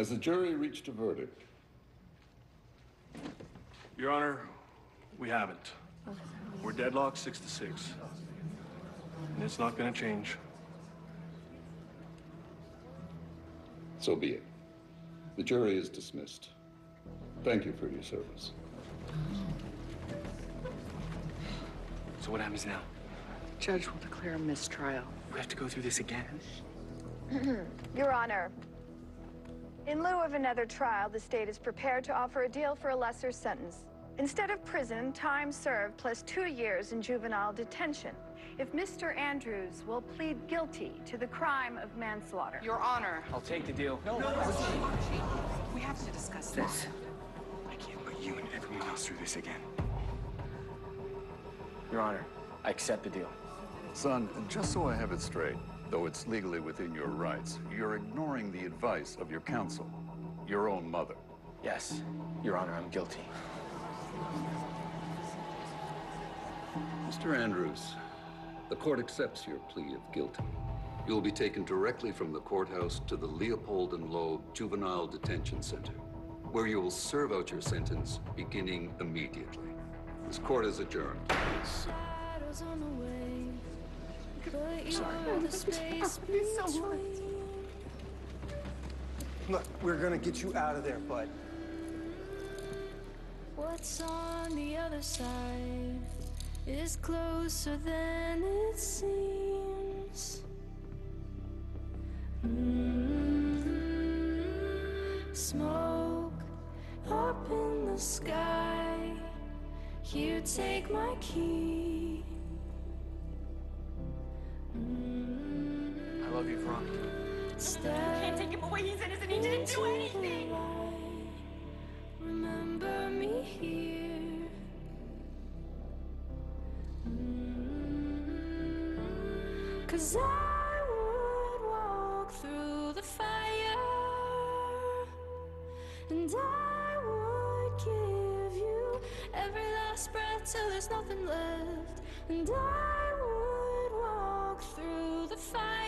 Has the jury reached a verdict? Your Honor, we haven't. We're deadlocked six to six. And it's not gonna change. So be it. The jury is dismissed. Thank you for your service. So what happens now? Judge will declare a mistrial. We have to go through this again? Your Honor, in lieu of another trial, the state is prepared to offer a deal for a lesser sentence. Instead of prison, time served plus two years in juvenile detention. If Mr. Andrews will plead guilty to the crime of manslaughter. Your Honor, I'll take the deal. No, we have to discuss this. I can't put you and everyone else through this again. Your Honor, I accept the deal. Son, just so I have it straight, though it's legally within your rights, you're ignoring the advice of your counsel, your own mother. Yes, Your Honor, I'm guilty. Mr. Andrews, the court accepts your plea of guilty. You will be taken directly from the courthouse to the Leopold and Loeb Juvenile Detention Center, where you will serve out your sentence beginning immediately. This court is adjourned. Look, we're gonna get you out of there, bud. What's on the other side is closer than it seems. Mm, Smoke up in the sky. You take my key. Love you, Veronica. Can't take him away. He's innocent. He didn't do anything. Remember me here. Mm-hmm. Cause I would walk through the fire. And I would give you every last breath till there's nothing left. And I would walk through the fire.